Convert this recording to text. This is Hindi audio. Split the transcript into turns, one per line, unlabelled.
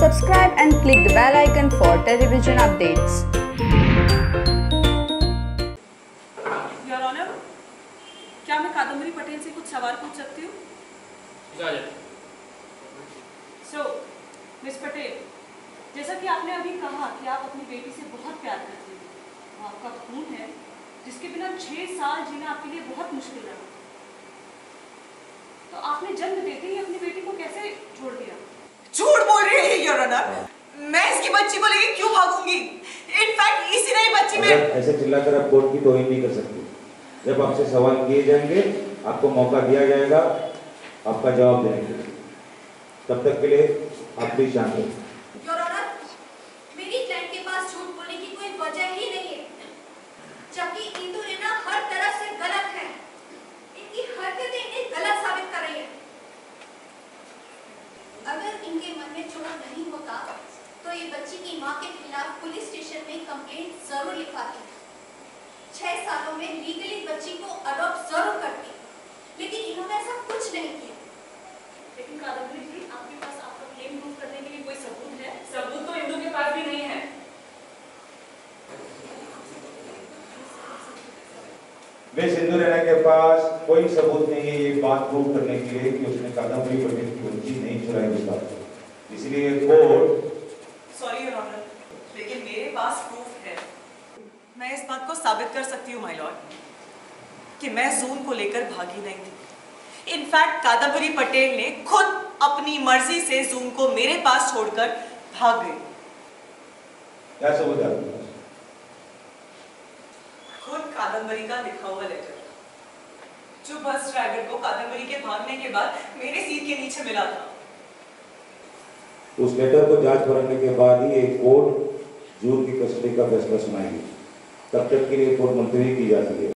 Subscribe and click the bell icon for television updates.
Your honour क्या मैं कादम्बरी पटेल से कुछ सवाल पूछ सकती हूँ?
इजाज़त
सो मिस पटेल जैसा कि आपने अभी कहा कि आप अपनी बेटी से बहुत प्यार करती हैं वो आपका खून है जिसके बिना छः साल जीना आपके लिए बहुत मुश्किल रहा। तो आपने जन्म देते ही अपनी बेटी को कैसे छोड़ दिया?
योर ऑनर मैं इसकी बच्ची को लेके क्यों भागूँगी? इनफैक्ट इसी नई बच्ची में
ऐसे चिल्लाकर आप कोर्ट की तोहिन नहीं कर सकते। जब आपसे सवाल किए जाएँगे आपको मौका दिया जाएगा आपका जवाब देने के लिए। तब तक के लिए आप भी शांत रहिए
योर ऑनर मेरी क्लाइंट के पास झूठ बोलने की कोई वजह ही नहीं है जबकि इंदु रेना हर तरह से गलत है इनकी हरकतें इन्हें गलत साबित कर रही है अगर इनके मन में चोट नहीं होता तो ये बच्ची की माँ के खिलाफ पुलिस स्टेशन में कंप्लेंट ज़रूर लिखवाती छह सालों में लीगली बच्ची को अडॉप्ट ज़रूर करती लेकिन इन्होंने ऐसा कुछ नहीं किया।
लेकिन कादम्बरी जी आपके पास आपका क्लेम प्रूव करने के लिए कोई सबूत है? सबूत तो इंदु के पास भी नहीं है।
वे सिंधु रैना के पास कोई सबूत नहीं है ये बात प्रूव करने के लिए कि उसने कादम्बरी पटेल की बच्ची नहीं चुराई उस बात। इसलिए कोर्ट
सॉरी योर ऑनर लेकिन मेरे पास प्रूफ है। मैं इस बात को साबित कर सकती हूँ माय लॉर्ड कि मैं जून को लेकर भागी नहीं थी। इनफैक्ट कादम्बरी पटेल ने खुद अपनी मर्ज़ी से जून को मेरे पास छोड़कर भाग गई।
क्या सबूत है
खुद कादम्बरी का लिखा हुआ लेटर जो बस ड्राइवर को कादम्बरी के भागने के बाद मेरे सीट के नीचे मिला था।
उस लेटर को जाँच कराने के बाद ही एक कोर्ट जून की कस्टडी का फैसला सुनाएगी। तब तक के लिए कोर्ट मुलतवी की जाती है।